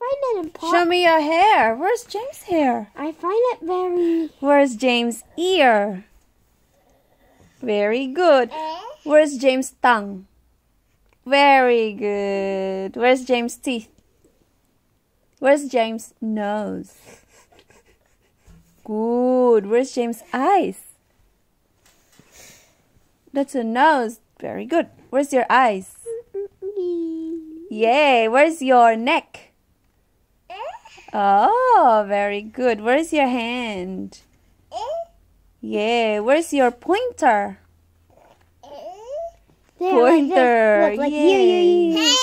find it important. Show me your hair. Where's James' hair? I find it very. Where's James' ear? Very good. Eh? Where's James' tongue? Very good. Where's James' teeth? Where's James' nose? Good. Where's James' eyes? That's a nose. Very good. Where's your eyes? Mm, mm, mm, Yay. Where's your neck? Oh, very good. Where's your hand? Yeah. Where's your pointer? There. Pointer. Like Yay. here.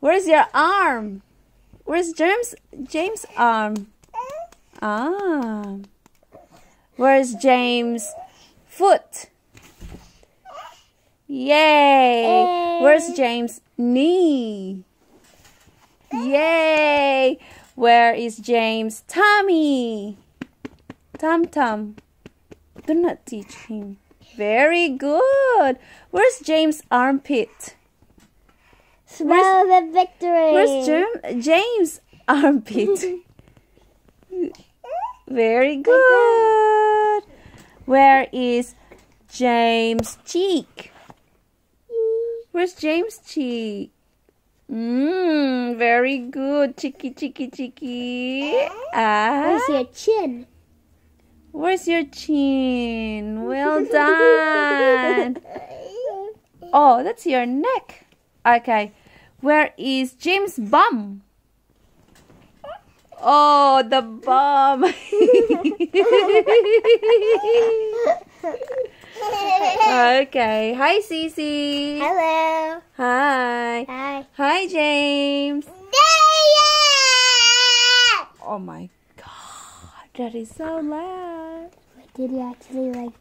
Where's your arm? Where's James James' arm? Ah. Where's James' foot? Yay! Where's James' knee? Yay! Where is James' Tommy! Tom Tom. Do not teach him. Very good. Where's James' armpit? Smell the victory. Where's Jam- James' armpit? Very good. Where is James' cheek? Where's James' cheek? Mmm, very good. Cheeky, cheeky, cheeky. Ah. Where's your chin? Where's your chin? Well done. Oh, that's your neck. Okay. Where is James' bum? Oh, the bum. okay. Hi, Cece. Hello. Hi. Hi. Hi, James. Oh my god, that is so loud. Did you actually like